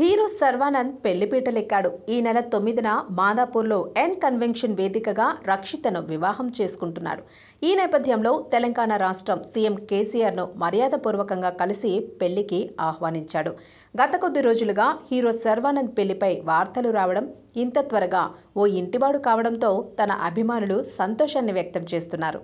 Hero Sharwanand పెళ్ళిపీటలెక్కాడు. ఈ నెల తొమ్మిదిన మాదాపూర్లో ఎన్ కన్వెన్షన్ వేదికగా రక్షితను వివాహం చేసుకుంటున్నాడు. ఈ నేపథ్యంలో తెలంగాణ రాష్ట్రం సీఎం కేసీఆర్ను మర్యాదపూర్వకంగా కలిసి పెళ్ళికి ఆహ్వానించాడు. గత కొద్ది రోజులుగా హీరో సర్వానంద్ పెళ్ళిపై వార్తలు రావడం ఇంత త్వరగా ఓ ఇంటివాడు కావడంతో తన అభిమానులు సంతోషాన్ని వ్యక్తం చేస్తున్నారు.